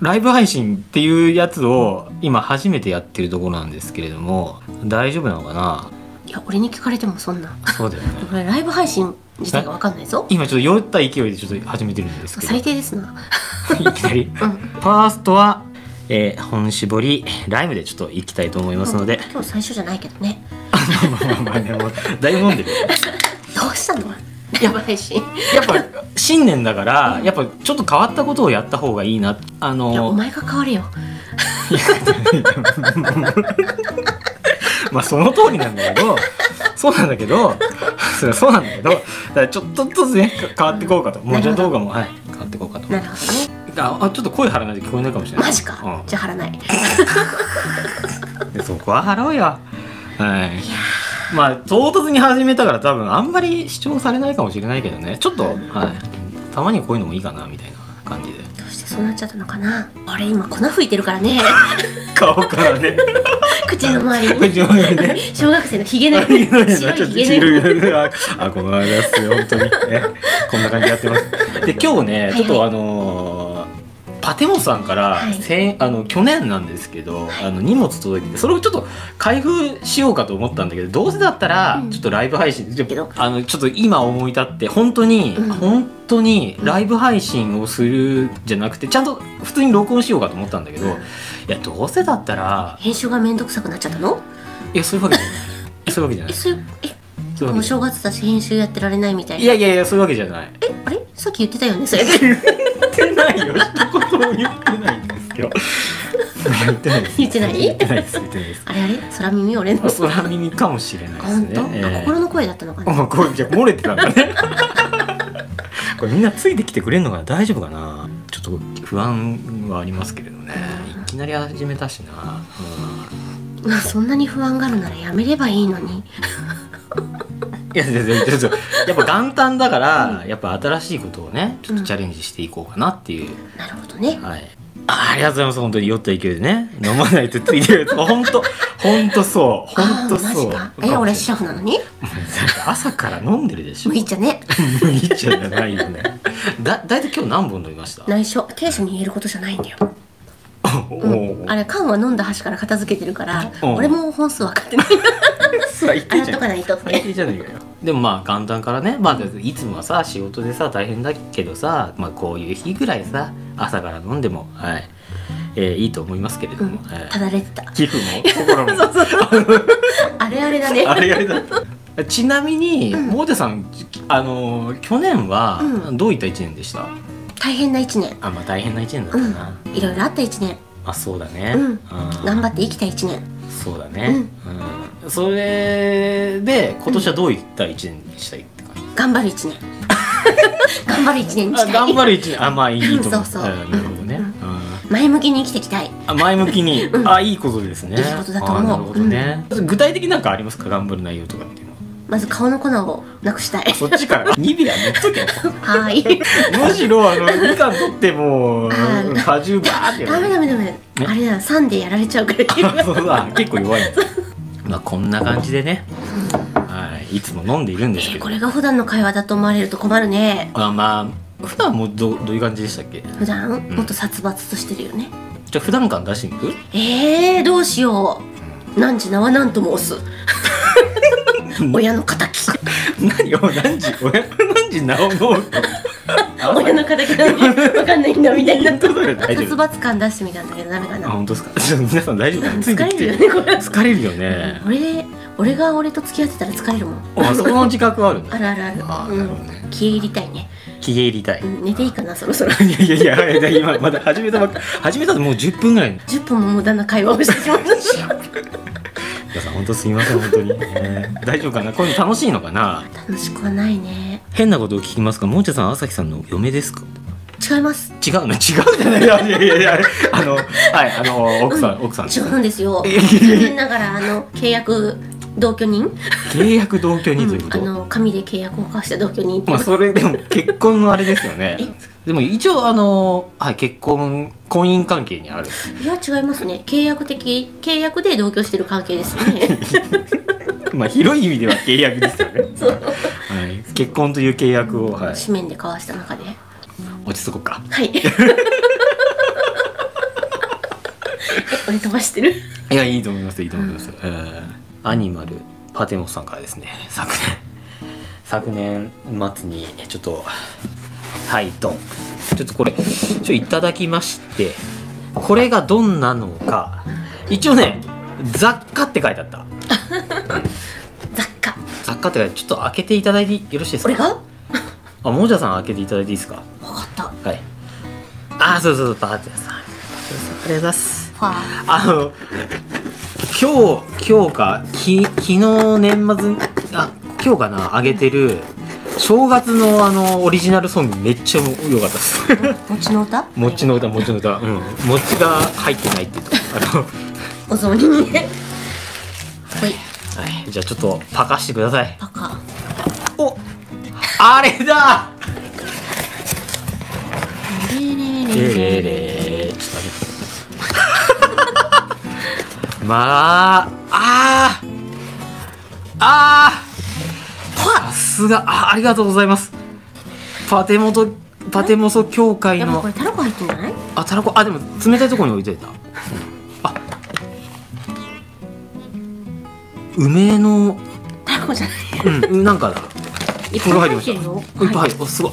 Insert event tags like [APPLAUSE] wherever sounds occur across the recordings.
ライブ配信っていうやつを今初めてやってるところなんですけれども大丈夫なのかな？いや俺に聞かれてもそんな。そうだよね。[LAUGHS] ライブ配信自体が分かんないぞ。[LAUGHS] 今ちょっと酔った勢いでちょっと始めてるんですけど。最低ですな。[LAUGHS] いきなり。うん。ファーストは、えー本搾りライムでちょっといきたいと思いますので、今日最初じゃないけどね。まあまあまあねもうだいぶ飲んでるどうしたの？ライブ配信。やっぱ新年だからやっぱちょっと変わったことをやった方がいいな。あいやおの前が変われよ。[LAUGHS] まあその通りなんだけどそうなんだけどそれはそうなんだけどだからちょっとずつね変わっていこうかと。もうじゃ動画もはい。変わっていこうかと。なるほどね。ああちょっと声張らないと聞こえないかもしれない。マジか、うん。じゃあ貼らない。[LAUGHS] でそこは払おうよ。はいまあ唐突に始めたから多分あんまり視聴されないかもしれないけどね。ちょっと、はい。たまにはこういうのもいいかなみたいな感じで。どうしてそうなっちゃったのかな？俺今粉吹いてるからね。[LAUGHS] 顔からね。[LAUGHS] 口の周りに。口の周りね。[LAUGHS] 小学生のヒゲのちょっと白いヒゲのあこの間ですよ本当に。ねこんな感じでやってます。で今日ねちょっとあのーパテモさんから、はい。先あの去年なんですけど、あの荷物届いててそれをちょっと開封しようかと思ったんだけどどうせだったらうん。ちょっとライブ配信、ちょけど。あのちょっと今思い立って本当に、うん。本当にライブ配信をするじゃなくてちゃんと普通に録音しようかと思ったんだけど、いやどうせだったら編集がめんどくさくなっちゃったの？いやそういうわけじゃない。[LAUGHS] そういうわけじゃない。えそう正月だし編集やってられないみたいな。いやいやいやそういうわけじゃない。えあれ？さっき言ってたよねそれ [LAUGHS] ないよ。一言も言ってないんですよ言ってないです。言ってない？言ってないです。言ってないです。あれあれ？空耳俺の。空耳かもしれないです本当、ね、え。え心の声だったのかな？あこれじゃ漏れてたんだね。[LAUGHS] これみんなついてきてくれるのかな大丈夫かな？ちょっと不安はありますけれどね。いきなり始めたしな、まあそんなに不安があるならやめればいいのにいやいやいやちょっとやっぱ元旦だから、やっぱ新しいことをねちょっとチャレンジしていこうかなっていう、なるほどね。はい。あありがとうございます。本当に酔った勢いでね。飲まないとついてる本当本当そう。本当そう。え俺シラフなのに？朝から飲んでるでしょ。もういいじゃね。無理じゃないよね。だだいたい今日何本飲みました？内緒。亭主に言えることじゃないんだよ、あれ缶は飲んだ端から片付けてるからうん。俺も本数分かってない。[LAUGHS] 洗っとかないとじゃないかよでもまあ元旦からねまあいつもはさ仕事でさ大変だけどさまあこういう日ぐらいさ朝から飲んでもはい、えーいいと思いますけれども、うんはい。ただれてた。皮膚も [LAUGHS] 心も。[LAUGHS] あれあれだね。あれあれだちなみに、モーテさんあの去年はうん。どういった一年でした、大変な一年。あまあ大変な一年だったうん。な、いろいろあった一年。あそうだね、うん。頑張って生きた一年。そうだね、うんそれで今年はどういった一年にしたいって感じ、頑張る一年。[LAUGHS] 頑張る一年にあしたい。頑張る一年。あまあいいと思う。そうそう。んなるほどね、うんうん。前向きに生きていきたい。あ前向きに、うん。あいいことですね。いいことだと思う。あなるほどね、具体的になんかありますか？頑張る内容とかっていうのは。まず顔の粉をなくしたい。そっちから。[LAUGHS] ニベア塗っとけよ。はーい。むしろあのみかん取っても果汁バーってやダメダメダメ。あれだサンでやられちゃうから。あそうだ。結構弱い [LAUGHS] まあこんな感じでね、はい、いつも飲んでいるんですけど。これが普段の会話だと思われると困るね。あまあ普段もどどういう感じでしたっけ？普段？もっと殺伐としてるよね。じゃあ普段感出してみるえー、どうしよう。何時名は何と申す？[LAUGHS] 親の敵。何を何時親何時なおの？[LAUGHS] 親の敵なんで分かんないんだみたいな。殺伐感出してみたんだけどダメかあな本当ですか？ちょっと皆さん大丈夫か [LAUGHS] 疲れるよねこれ。疲れるよね。俺俺が俺と付き合ってたら疲れるもん。あそこの自覚はあるのあるあるある。あうん。なるほどね。消え入りたいね、機嫌入りたい。うん、寝ていいかなそろそろ。[LAUGHS] いやいやいや今まだ始めたばっか始めたのもう10分ぐらい。10分も無駄な会話をしてしまった皆さん本当すみません本当に、えー大丈夫かな？こういうの楽しいのかな？楽しくはないね変なことを聞きますがもーちゃさん朝日さんの嫁ですか？違います。違うの？違うじゃないいやいやいやあのはいあの奥さん、奥さん。違うんですよ。残念ながらあの契約同居人、契約同居人ということ、あの紙で契約を交わした同居人まあそれでも結婚のあれですよね。でも一応あの、はい、結婚婚姻関係にあるいや違いますね。契約的契約で同居してる関係ですね [LAUGHS] まあ広い意味では契約ですよね、[LAUGHS] はい、結婚という契約を、はい、紙面で交わした中で。落ち着こうか。はい。[LAUGHS] れ飛ばしてる。いやいいと思いますいいと思います、えーアニマルパテモスさんからですね。昨年昨年末にちょっとはいとちょっとこれちょっといただきましてこれがどんなのか。一応ね雑貨って書いてあった。雑貨雑貨ってちょっと開けていただいてよろしいですか？これが？あもじゃさん開けていただいていいですか？分かった。はい。あそうそうそうバーってやつありがとうございます。あの今日今日かき昨日年末にあ今日かな上げてる正月のあのオリジナルソングめっちゃ良かったです。餅の歌？[LAUGHS] 餅の歌餅の歌。うん。餅が入ってないっていうとあのお雑煮に？ねはい。はいじゃあちょっとパカしてください。パカ。おあれだ。レレえレちょっと待って。まああーあー。さすがあありがとうございます。パテモトパテモソ協会の。やっぱこれタラコあでも冷たいところに置いといた、梅のタラコじゃないうんなんかだいっぱ入ってました。い入ってるよ。いっぱい入っておすごい。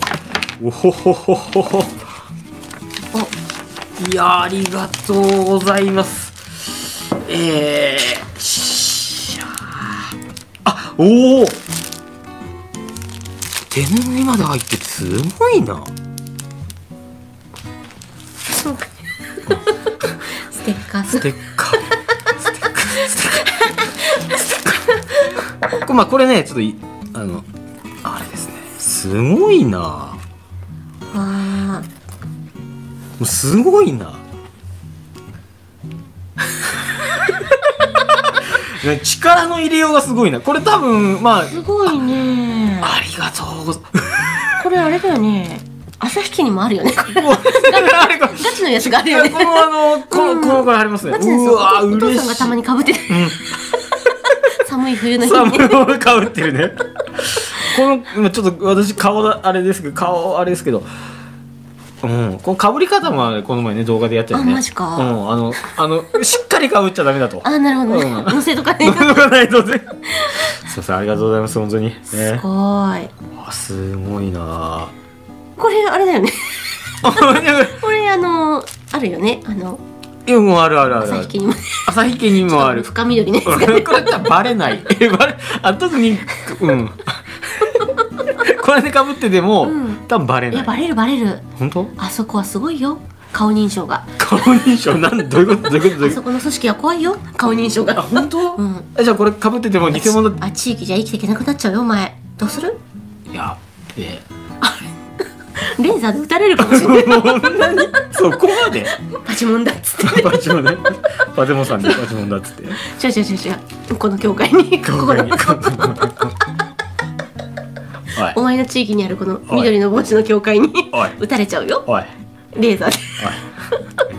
お。ほほほほほいやありがとうございます。えー、あおお手拭いまで入っててすごいな。そうステッカー。ステッカーまあこれねちょっといあのあれですね。すごいな。もあうすごいな。ね [LAUGHS] 力の入れようがすごいな。これ多分まあーすごいね。ありがとうございこれあれだよね。朝日家にもあるよね。ガチのやつがあるよね。このあのこの、うん。このこれありますね。うわお父嬉しい。さんがたまにかぶってるうん寒い冬の日に。もうかぶってるね。[LAUGHS] この、今ちょっと私顔だ、あれですけど、顔あれですけど、うん、このかぶり方もねこの前ね動画でやってたよね。あマジか。うん、あのあのしっかりかぶっちゃダメだと。あなるほどね、うん。乗せとかね動かないとね。すいませんありがとうございます本当に。すねごい。あすごいな。これあれだよね。[LAUGHS] これあのあるよね。あのいやもうあるあるある。朝日家にも。朝日家にもある。深緑ねうんこれじゃバレない。えバレあ特にうん。これでかぶってても、うん。多分バレない。いやバレるバレる。本当？あそこはすごいよ。顔認証が。顔認証なん？どういうこと？どういうこと？あそこの組織は怖いよ。顔認証が。本当、うん。えじゃあこれかぶってても偽物あ地域じゃ生きていけなくなっちゃうよお前。どうする？やべえレーザーで撃たれるかもしれない。そんなにそこまで？パチモンだっつって。パチモンね。パチモンさんでパチモンだっつって。違う違う違う違う。この教会に。ここのお前の地域にあるこの緑の帽子の教会に撃たれちゃうよ。レーザーで。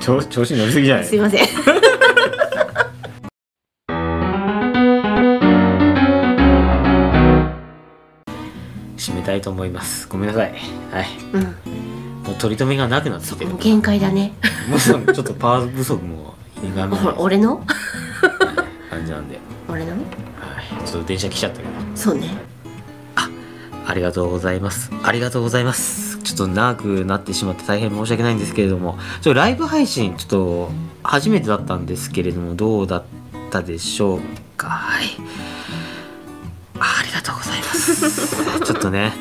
調調子に乗りすぎじゃない？すいませんたいと思います。ごめんなさい。はい。うん。もう取り留めがなくなってきてる。もう限界だね。もうちょっとパワー不足も否めない。お俺の？感じなんで、俺の？はい、ちょっと電車来ちゃったけど。そうね。ありがとうございます。ありがとうございます。ちょっと長くなってしまって大変申し訳ないんですけれども、ちょっとライブ配信、ちょっと初めてだったんですけれども、どうだったでしょうか？はい。ございます。[LAUGHS] ちょっとね、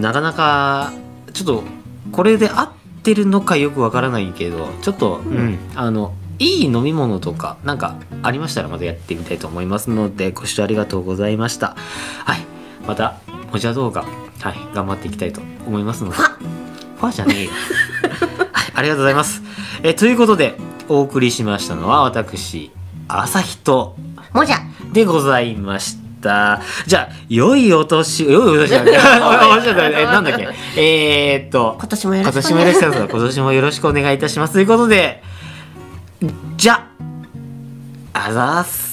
なかなか、ちょっとこれで合ってるのかよくわからないけど、ちょっと、うん、あの、いい飲み物とか、なんかありましたらまたやってみたいと思いますので、ご視聴ありがとうございました。はい。また、もじゃ動画、はい、頑張っていきたいと思いますので。ファファじゃねえよ。[LAUGHS] はい、ありがとうございます。え、ということで、お送りしましたのは私、朝日ともじゃでございました。じゃあ、良いお年、良いお年だね。[LAUGHS] お年だねえ、なんだっけ？えー、っと、今年もよろ今しくね年もよろしくお願いします。今年もよろしくお願いいたします。ということで、じゃあ、あざーす。